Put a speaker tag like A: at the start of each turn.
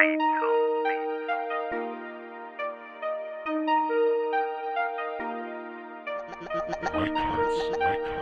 A: My cards, my.